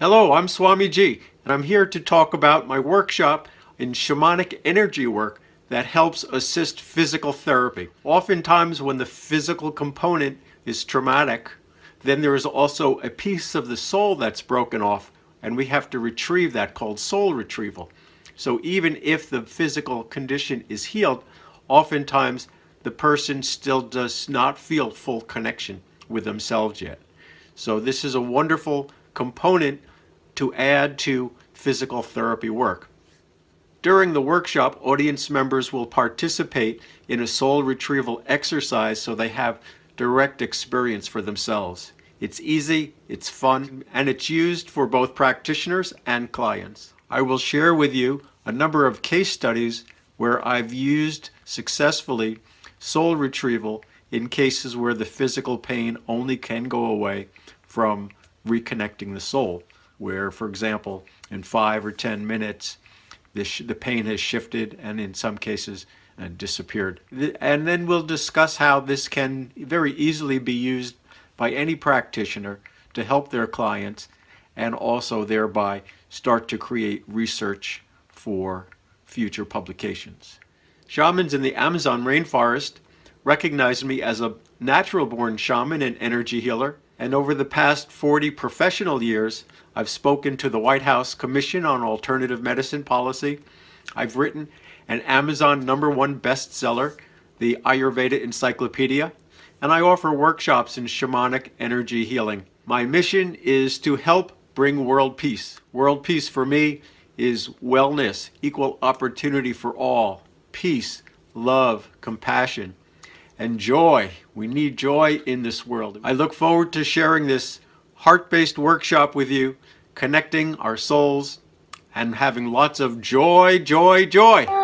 Hello, I'm Swami G, and I'm here to talk about my workshop in shamanic energy work that helps assist physical therapy. Oftentimes, when the physical component is traumatic, then there is also a piece of the soul that's broken off, and we have to retrieve that called soul retrieval. So, even if the physical condition is healed, oftentimes the person still does not feel full connection with themselves yet. So, this is a wonderful component to add to physical therapy work. During the workshop, audience members will participate in a soul retrieval exercise so they have direct experience for themselves. It's easy, it's fun, and it's used for both practitioners and clients. I will share with you a number of case studies where I've used successfully soul retrieval in cases where the physical pain only can go away from reconnecting the soul where, for example, in five or 10 minutes, the, the pain has shifted and in some cases uh, disappeared. And then we'll discuss how this can very easily be used by any practitioner to help their clients and also thereby start to create research for future publications. Shamans in the Amazon rainforest recognized me as a natural born shaman and energy healer and over the past 40 professional years, I've spoken to the White House Commission on Alternative Medicine Policy. I've written an Amazon number one bestseller, the Ayurveda Encyclopedia, and I offer workshops in shamanic energy healing. My mission is to help bring world peace. World peace for me is wellness, equal opportunity for all, peace, love, compassion and joy. We need joy in this world. I look forward to sharing this heart-based workshop with you, connecting our souls and having lots of joy, joy, joy.